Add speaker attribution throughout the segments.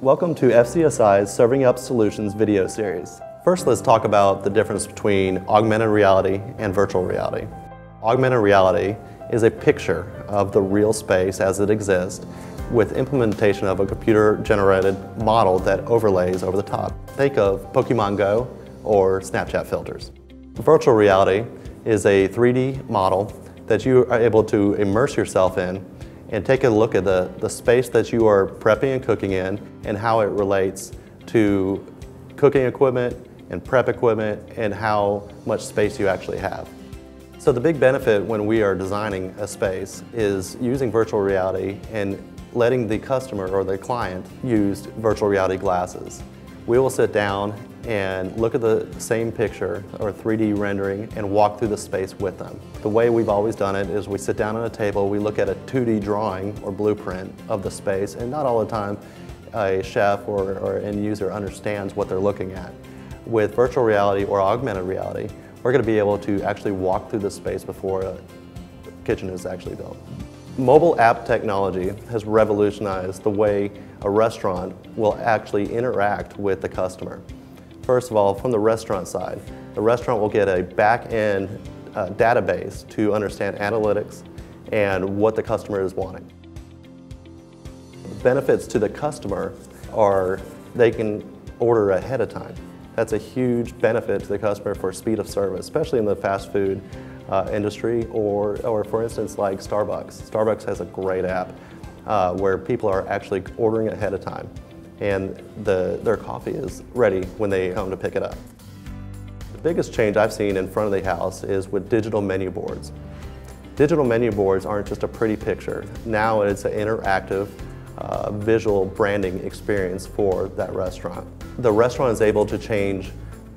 Speaker 1: Welcome to FCSI's Serving Up Solutions video series. First, let's talk about the difference between augmented reality and virtual reality. Augmented reality is a picture of the real space as it exists with implementation of a computer-generated model that overlays over the top. Think of Pokemon Go or Snapchat filters. Virtual reality is a 3D model that you are able to immerse yourself in and take a look at the, the space that you are prepping and cooking in and how it relates to cooking equipment and prep equipment and how much space you actually have. So the big benefit when we are designing a space is using virtual reality and letting the customer or the client use virtual reality glasses. We will sit down and look at the same picture or 3D rendering and walk through the space with them. The way we've always done it is we sit down at a table, we look at a 2D drawing or blueprint of the space and not all the time a chef or, or end user understands what they're looking at. With virtual reality or augmented reality, we're going to be able to actually walk through the space before a kitchen is actually built. Mobile app technology has revolutionized the way a restaurant will actually interact with the customer. First of all, from the restaurant side, the restaurant will get a back-end uh, database to understand analytics and what the customer is wanting. Benefits to the customer are they can order ahead of time. That's a huge benefit to the customer for speed of service, especially in the fast food uh, industry or, or for instance like Starbucks. Starbucks has a great app uh, where people are actually ordering ahead of time and the, their coffee is ready when they come to pick it up. The biggest change I've seen in front of the house is with digital menu boards. Digital menu boards aren't just a pretty picture. Now it's an interactive uh, visual branding experience for that restaurant. The restaurant is able to change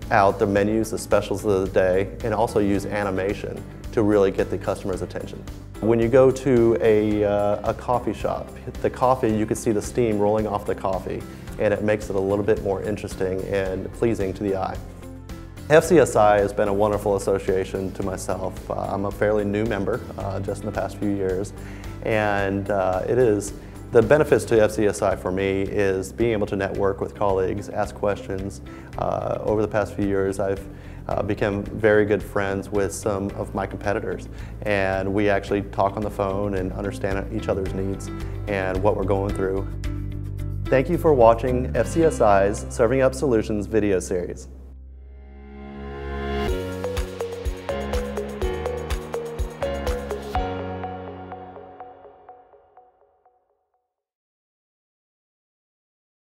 Speaker 1: out the menus, the specials of the day, and also use animation to really get the customer's attention. When you go to a, uh, a coffee shop, the coffee, you can see the steam rolling off the coffee, and it makes it a little bit more interesting and pleasing to the eye. FCSI has been a wonderful association to myself. Uh, I'm a fairly new member, uh, just in the past few years, and uh, it is the benefits to FCSI for me is being able to network with colleagues, ask questions. Uh, over the past few years, I've uh, become very good friends with some of my competitors, and we actually talk on the phone and understand each other's needs and what we're going through. Thank you for watching FCSI's Serving Up Solutions video series.